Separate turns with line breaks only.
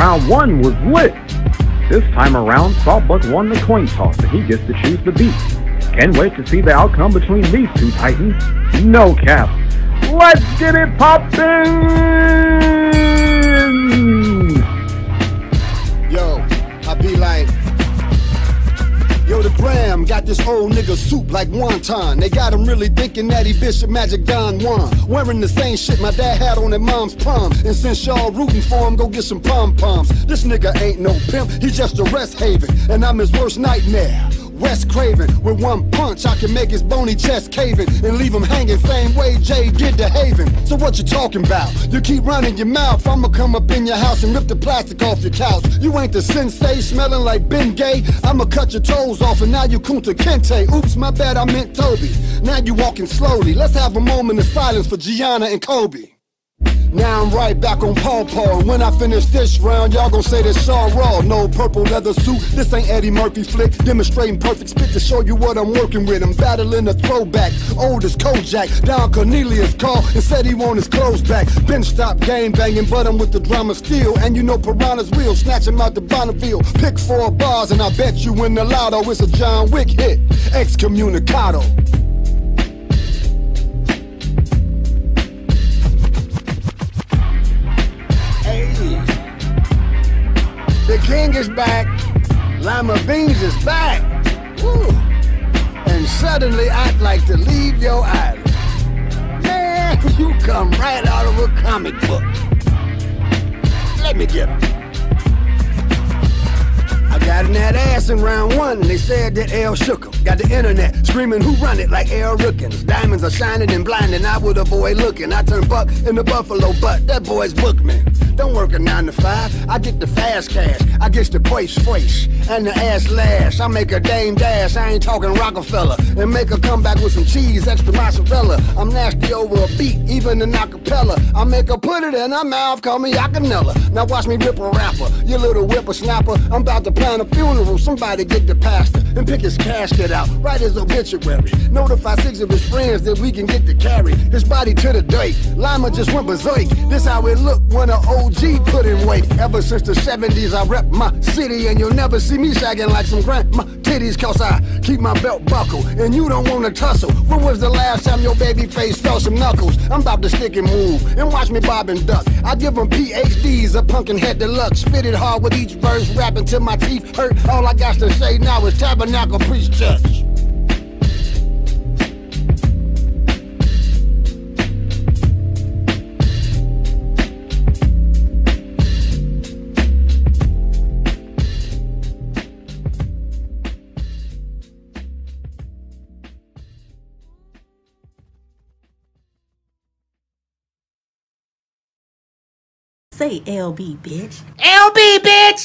Round one was lit. This time around, Sawbuc won the coin toss and he gets to choose the beat. Can't wait to see the outcome between these two titans. No cap. Let's get it poppin'!
This old nigga soup like wonton. They got him really thinking that he Bishop Magic Don Juan. Wearing the same shit my dad had on at mom's prom. And since y'all rooting for him, go get some pom poms. This nigga ain't no pimp, he just a rest haven. And I'm his worst nightmare. Wes Craven. With one punch, I can make his bony chest caving and leave him hanging same way Jay did to Haven. So what you talking about? You keep running your mouth, I'ma come up in your house and rip the plastic off your couch. You ain't the sensei smelling like Ben Gay. I'ma cut your toes off and now you Kunta Kinte. Oops, my bad, I meant Toby. Now you walking slowly. Let's have a moment of silence for Gianna and Kobe. Now I'm right back on Paw Paw. When I finish this round, y'all gon' say this Shaw Raw. No purple leather suit, this ain't Eddie Murphy flick. Demonstrating perfect spit to show you what I'm working with. I'm battling a throwback, old as Kojak. Don Cornelius called and said he want his clothes back. Bench stop game banging, but I'm with the drama still. And you know Piranha's real, snatch him out the Bonneville. Pick four bars, and I bet you win the lotto. It's a John Wick hit, excommunicado. The king is back. Lima Beans is back. Woo. And suddenly I'd like to leave your island. Man, you come right out of a comic book. Let me get him. That ass in round one, and they said that L shook him. Got the internet screaming, who run it like L Rookins. Diamonds are shining and blinding, I would avoid looking. I turn buck in the buffalo butt, that boy's bookman. Don't work a nine to five, I get the fast cash. I get the price fresh, and the ass lash. I make a dame dash, I ain't talking Rockefeller. And make a comeback with some cheese, extra mozzarella. I'm nasty over a beat, even an acapella. I make her put it in her mouth, call me Yacanella. Now watch me rip a rapper, you little whippersnapper. I'm about to plan a funeral, somebody get the pastor and pick his casket out, write his obituary. Notify six of his friends that we can get to carry his body to the dirt. Lima just went berserk. This how it look when an OG put in weight. Ever since the 70s, I rep my city, and you'll never see me sagging like some grandma titties, cause I keep my belt buckled, and you don't wanna tussle. When was the last time your baby face felt some knuckles? I'm about to stick and move, and watch me bob and duck. I give them PhDs, a pumpkin head deluxe. Spit it hard with each verse, rapping till my teeth hurt. All I got to say now is tabernacle priest church.
Say LB, bitch.
LB, bitch!